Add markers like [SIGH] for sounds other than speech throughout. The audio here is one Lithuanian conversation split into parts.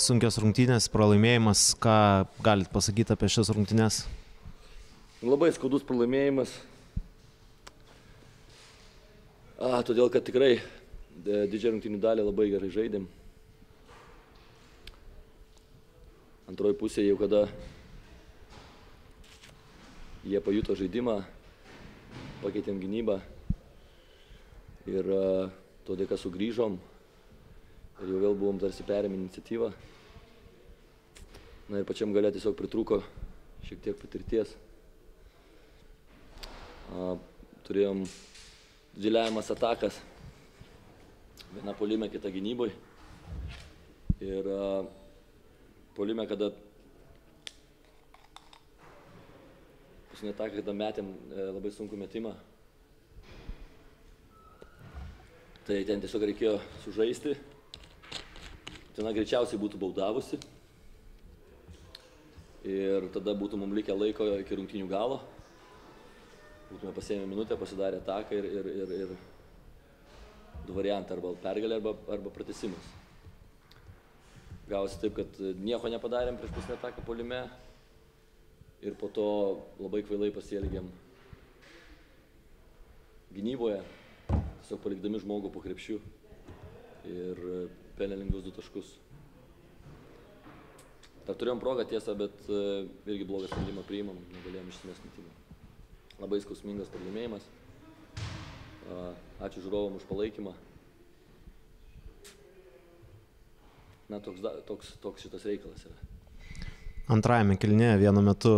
sunkios rungtynės, pralaimėjimas, ką galit pasakyti apie šias rungtynės? Labai skaudus pralaimėjimas. A, todėl, kad tikrai e, didžiąją rungtynių dalį labai gerai žaidėm. Antroji pusė jau kada jie pajuto žaidimą, pakeitėm gynybą ir a, to dėka sugrįžom ir jau vėl buvom tarsi perėmę iniciatyvą. Na ir pačiam galė tiesiog pritrūko šiek tiek patirties. A, turėjom didžiuliavimas atakas. Viena polime, kita gynyboj. Ir a, polime, kada paskutinį ataką, kada metėm e, labai sunku metimą. Tai ten tiesiog reikėjo sužaisti. Tena greičiausiai būtų baudavusi. Ir tada būtų mums likę laiko iki rungtinių galo. Būtume pasėmę minutę, pasidarę ataką ir, ir, ir, ir du variantai, arba pergalė, arba, arba pratesimas. Gavosi taip, kad nieko nepadarėm prieš pusę ataką polime ir po to labai kvailai pasielgėm gynyboje, tiesiog palikdami žmogų po krepšių ir pelė lengvus du taškus. Dar turėjom progą tiesą, bet e, irgi blogą sprendimą priimam, negalėjom išsimesti metimą. Labai skausmingas pralaimėjimas. Ačiū žiūrovom už palaikymą. Na, toks, toks, toks šitas reikalas yra. Antrajame kilnėje vienu metu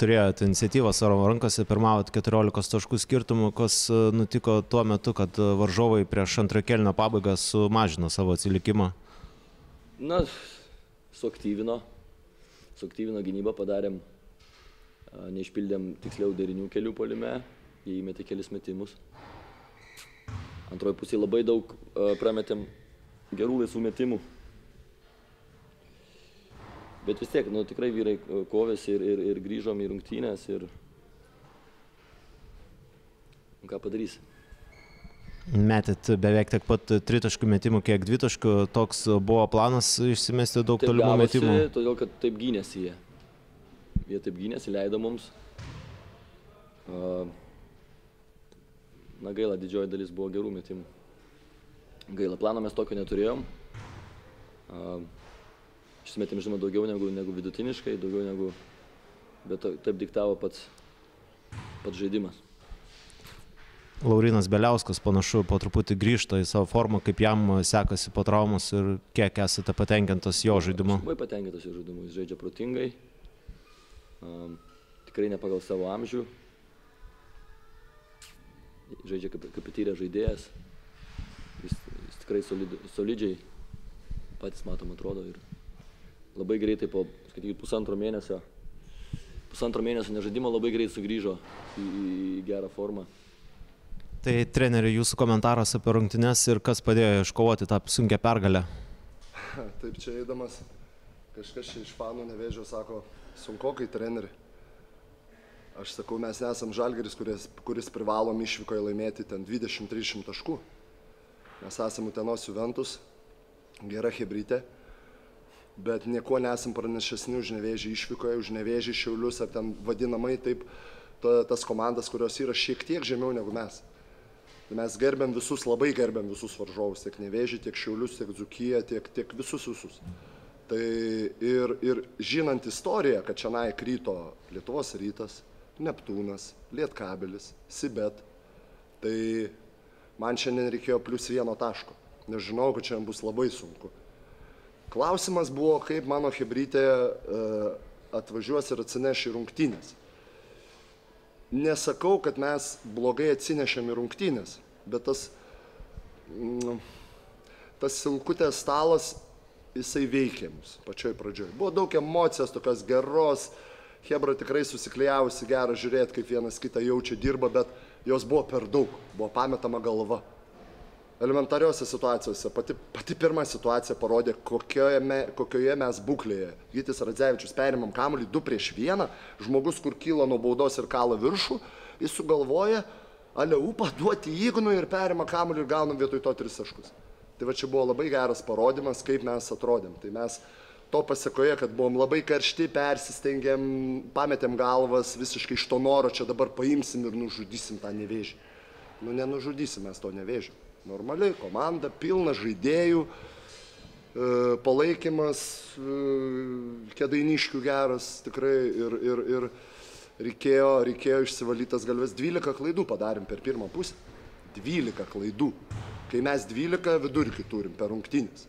turėjote iniciatyvą savo rankose, pirmavot 14 taškų skirtumų, kas e, nutiko tuo metu, kad e, varžovai prieš antrojo kelnio pabaigą sumažino savo atsilikimą. Na, suaktyvino, suaktyvino gynybą, padarėm, neišpildėm tiksliau derinių kelių polime, jie įmetė kelis metimus. Antroji pusė labai daug prametėm gerų laisvų metimų. Bet vis tiek, nu, tikrai vyrai kovėsi ir, ir, ir grįžom į rungtynės ir nu, ką padarysi. Metėt beveik tiek pat tritaškų metimų, kiek dvitaškų, toks buvo planas išsimesti daug Taip tolimų gavosi, metimų. Todėl, kad taip gynėsi jie. Jie taip gynėsi, leido mums. Na gaila, didžioji dalis buvo gerų metimų. Gaila, plano mes tokio neturėjom. Išsimetėm, žinoma, daugiau negu, negu vidutiniškai, daugiau negu... Bet taip diktavo pats, pats žaidimas. Laurinas Beliauskas panašu po truputį grįžta į savo formą, kaip jam sekasi po traumos ir kiek esate patenkintas jo žaidimu. Aš labai patenkintas jo žaidimu, jis žaidžia protingai, um, tikrai ne pagal savo amžių, žaidžia kaip, kaip patyręs žaidėjas, jis, jis tikrai solid, solidžiai, patys matom atrodo ir labai greitai po, skaitykit, pusantro mėnesio, pusantro mėnesio nežaidimo labai greit sugrįžo į, į, į gerą formą. Tai treneri, jūsų komentaras apie rungtynes ir kas padėjo iškovoti tą sunkę pergalę. [LAUGHS] Taip čia eidamas, kažkas iš fanų nevėžio sako, sunkokai treneri. Aš sakau, mes nesam žalgeris, kuris, kuris privalom išvykoje laimėti ten 20-30 taškų. Mes esame Utenos Juventus, gera hebrytė, bet nieko nesam pranešesni už nevėžį išvykoje, už nevėžį šiaulius ar ten vadinamai taip ta, tas komandas, kurios yra šiek tiek žemiau negu mes. Tai mes gerbiam visus, labai gerbiam visus varžovus, tiek nevėžį, tiek šiaulius, tiek dzukiją, tiek, tiek visus visus. Tai ir, ir žinant istoriją, kad čia kryto Lietuvos rytas, Neptūnas, Lietkabelis, Sibet, tai man šiandien reikėjo plus vieno taško. Nes žinau, kad šiandien bus labai sunku. Klausimas buvo, kaip mano hebrytė uh, atvažiuos ir atsineš į rungtynės. Nesakau, kad mes blogai atsinešėm į rungtynės, bet tas, mm, tas silkutės stalas, jisai veikė mus pačioj pradžioj. Buvo daug emocijos, tokios geros, Hebra tikrai susiklijavusi gerą žiūrėti, kaip vienas kitą jaučia, dirba, bet jos buvo per daug, buvo pametama galva. Elementariuose situacijose, pati, pati pirma situacija parodė, kokioje, me, kokioje mes būklėje. Gytis Radzevičius perimam kamuolį 2 prieš 1, žmogus, kur kyla nuo baudos ir kala viršų, jis sugalvoja aleupą duoti įgnų ir perima kamuolį ir gaunam vietoj to 3 taškus. Tai va čia buvo labai geras parodimas, kaip mes atrodėm. Tai mes to pasiekoje, kad buvom labai karšti, persistengėm, pametėm galvas, visiškai iš to noro čia dabar paimsim ir nužudysim tą nevėžį. Nu, nenužudysim mes to nevėžio. Normaliai, komanda, pilna žaidėjų, e, palaikymas, e, kedainiškių geras tikrai ir, ir, ir reikėjo, reikėjo išsivalytas galvės. 12 klaidų padarėm per pirmą pusę. 12 klaidų. Kai mes 12 vidurkį turim per rungtynės.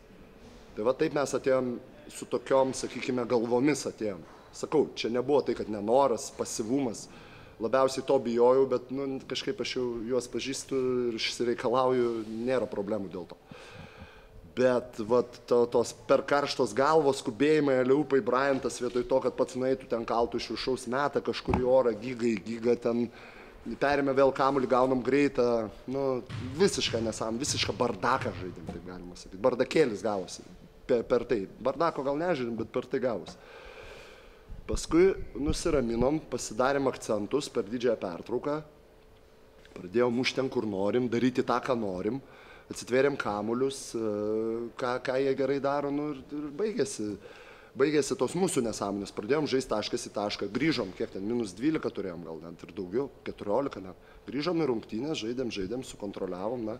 Tai va taip mes atėjom su tokiom, sakykime, galvomis atėjom. Sakau, čia nebuvo tai, kad nenoras, pasivumas. Labiausiai to bijojau, bet nu, kažkaip aš jau juos pažįstu ir išsireikalauju, nėra problemų dėl to. Bet vat, to, tos per karštos galvos skubėjimai, Liupai, Bryantas, vietoj to, kad pats nueitų ten kaltų iš viršaus metą kažkur į orą, gygai, gyga ten, perėmė vėl kamuolį, gaunam greitą, nu, visišką nesam, visišką bardaką žaidėm, taip galima sakyti. Bardakėlis gavosi per, per tai. Bardako gal nežiūrim, bet per tai gavus. Paskui nusiraminom, pasidarėm akcentus per didžiąją pertrauką, pradėjom mušti ten, kur norim, daryti tą, ką norim, atsitvėrėm kamulius, e, ką, ką jie gerai daro, nu, ir, ir baigėsi, baigėsi tos mūsų nesąmonės. Pradėjom žaisti taškas į tašką, grįžom, kiek ten, minus 12 turėjom, gal net ir daugiau, 14 net. Grįžom į rungtynės, žaidėm, žaidėm, sukontroliavom, na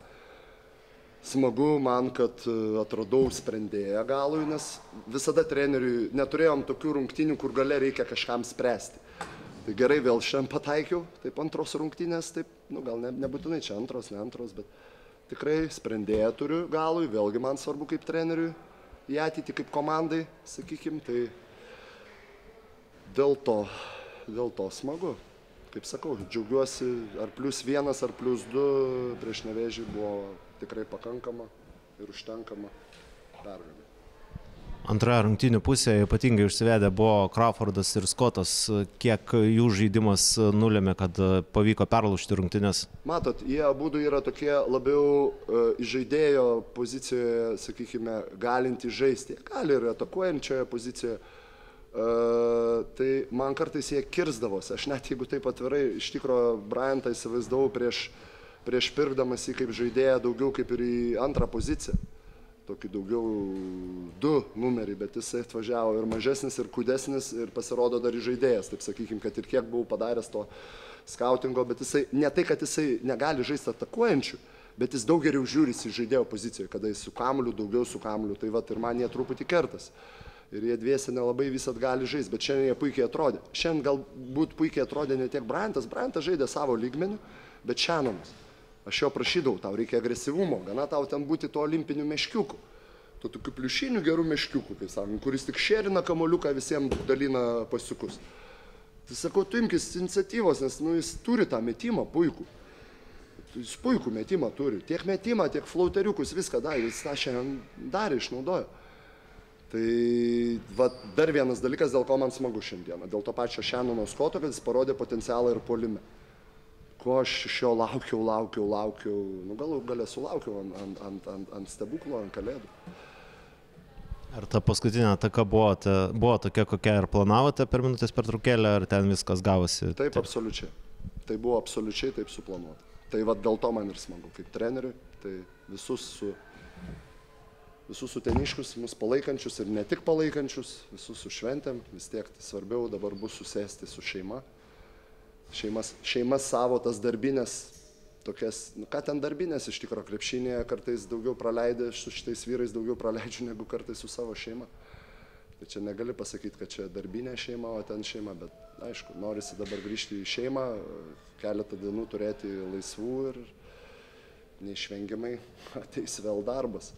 smagu man, kad e, atradau sprendėją galui, nes visada treneriui neturėjom tokių rungtynių, kur gale reikia kažkam spręsti. Tai gerai, vėl šiandien pataikiau, taip antros rungtynės, taip, nu, gal ne, nebūtinai čia antros, ne antros, bet tikrai sprendėją turiu galui, vėlgi man svarbu kaip treneriui į ateitį, kaip komandai, sakykim, tai dėl to, dėl to smagu. Kaip sakau, džiaugiuosi, ar plus vienas, ar plus du prieš nevėžį buvo tikrai pakankama ir užtenkama pergalė. Antroje rungtynių pusėje ypatingai užsivedę buvo Crawfordas ir Skotas. Kiek jų žaidimas nulėmė, kad pavyko perlaužti rungtynės? Matot, jie abu yra tokie labiau uh, žaidėjo pozicijoje, sakykime, galinti žaisti. Gali ir atakuojančioje pozicijoje. Uh, tai man kartais jie kirzdavosi. Aš net jeigu taip atvirai, iš tikrųjų, Bryantą įsivaizdavau prieš uh, prieš pirkdamas jį kaip žaidėją daugiau kaip ir į antrą poziciją. Tokį daugiau du numerį, bet jisai atvažiavo ir mažesnis, ir kudesnis, ir pasirodo dar ir žaidėjas. Taip sakykime, kad ir kiek buvau padaręs to skautingo, bet jisai ne tai, kad jisai negali žaisti atakuojančių, bet jis daug geriau žiūrisi žaidėjo pozicijoje, kada jis su kamuliu, daugiau su kamuliu, tai va ir man jie truputį kertas. Ir jie dviesi nelabai visat gali žaisti, bet šiandien jie puikiai atrodė. Šiandien galbūt puikiai atrodė ne tiek Brantas, Brantas žaidė savo lygmenių, bet šiandienas. Aš jo prašydavau, tau reikia agresyvumo, gana tau ten būti to olimpiniu meškiuku. Tu tokiu pliušiniu geru meškiuku, kaip sakom, kuris tik šerina kamoliuką visiems dalina pasiukus. Tai sakau, tu imkis iniciatyvos, nes nu, jis turi tą metimą puikų. Jis puikų metimą turi. Tiek metimą, tiek flauteriukus, viską darė. Jis tą šiandien darė, išnaudojo. Tai va, dar vienas dalykas, dėl ko man smagu šiandieną. Dėl to pačio Šenono Skoto, kad jis parodė potencialą ir polime ko aš iš jo laukiau, laukiau, laukiau, nu galų galę sulaukiau ant, ant, ant, ant, ant stebuklo, ant kalėdų. Ar ta paskutinė ataka buvo, ta, buvo tokia, kokia ir planavote per minutės pertraukėlę, ar ten viskas gavosi? Taip, taip, absoliučiai. Tai buvo absoliučiai taip suplanuota. Tai va dėl to man ir smagu, kaip treneriui, tai visus su, visus suteniškus, mus palaikančius ir ne tik palaikančius, visus su šventėm, vis tiek tai svarbiau dabar bus susėsti su šeima šeimas, šeimas savo tas darbinės, tokias, nu ką ten darbinės iš tikrųjų krepšinėje kartais daugiau praleidė, su šitais vyrais daugiau praleidžiu negu kartais su savo šeima. Tai čia negali pasakyti, kad čia darbinė šeima, o ten šeima, bet aišku, norisi dabar grįžti į šeimą, keletą dienų turėti laisvų ir neišvengiamai [LAUGHS] ateis vėl darbas.